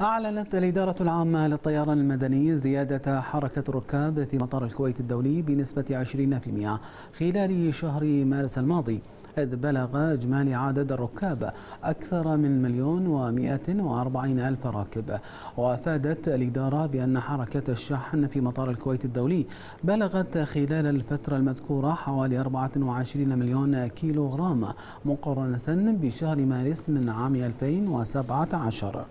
أعلنت الإدارة العامة للطيران المدني زيادة حركة الركاب في مطار الكويت الدولي بنسبة 20% خلال شهر مارس الماضي إذ بلغ إجمالي عدد الركاب أكثر من مليون ومائة وأربعين ألف راكب. وأفادت الإدارة بأن حركة الشحن في مطار الكويت الدولي بلغت خلال الفترة المذكورة حوالي 24 مليون كيلوغرام مقارنة بشهر مارس من عام 2017